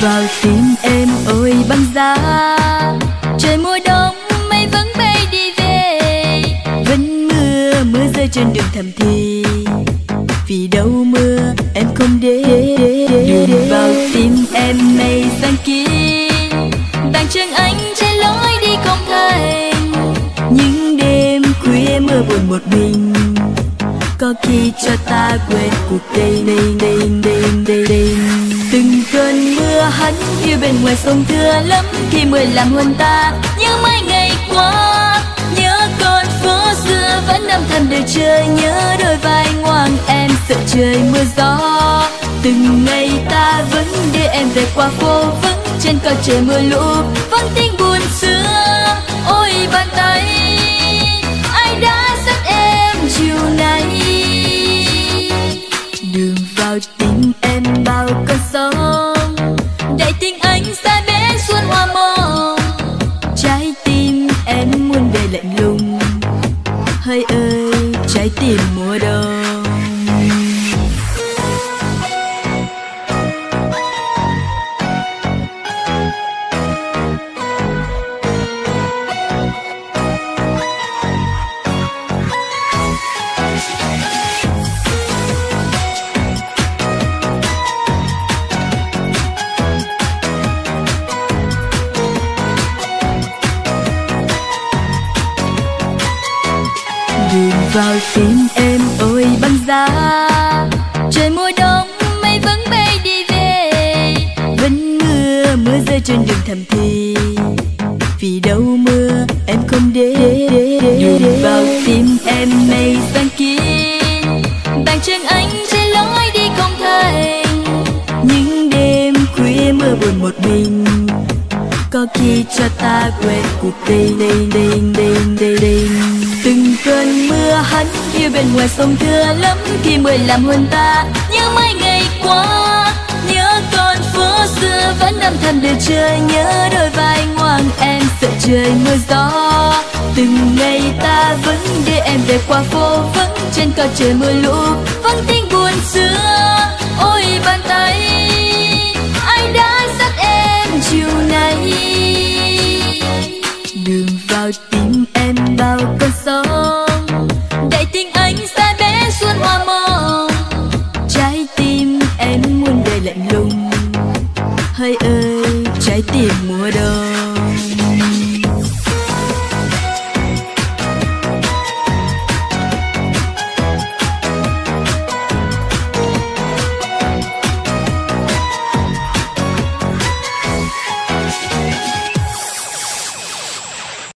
vào tim em ôi băng giá. Trời mùa đông, mây vẫn bay đi về. Vẫn mưa mưa rơi trên đường thầm thì vì đâu mưa, em không đến đường vào tim em mây sang kín đang chân anh trên lối đi không thành. Những đêm khuya mưa buồn một mình có khi cho ta quên cuộc đây đây đây đây đây đây từng cơn mưa hắn yêu bên ngoài sông thưa lắm khi mưa làm hồn ta. Nhớ mấy ngày qua, nhớ con phố xưa vẫn âm thầm đợi chơi, nhớ đôi vai ngoan em sợ trời mưa gió. Từng ngày ta vẫn đưa em về qua phố vắng trên con trời mưa lũ. Vẫn tiếng buồn xưa, ôi bàn tay hơi ơi trái tim mùa đông vào tim em ôi băng giá. Trời mùa đông, mây vẫn bay đi về. Vẫn mưa mưa rơi trên đường thầm thì vì đâu mưa, em không để đường vào tim em mây sang kín bàn chân anh, trên lối đi không thành. Những đêm khuya mưa buồn một mình. Có khi cho ta quên cuộc đây đây đây đây đây đây yêu bên ngoài sông thưa lắm khi mưa làm hôn ta. Nhớ mấy ngày qua, nhớ con phố xưa, vẫn âm thầm để chờ nhớ đôi vai ngoan em sợ trời mưa gió. Từng ngày ta vẫn đưa em về qua phố, vẫn trên con trời mưa lũ, vẫn hai ơi trái tim mùa đông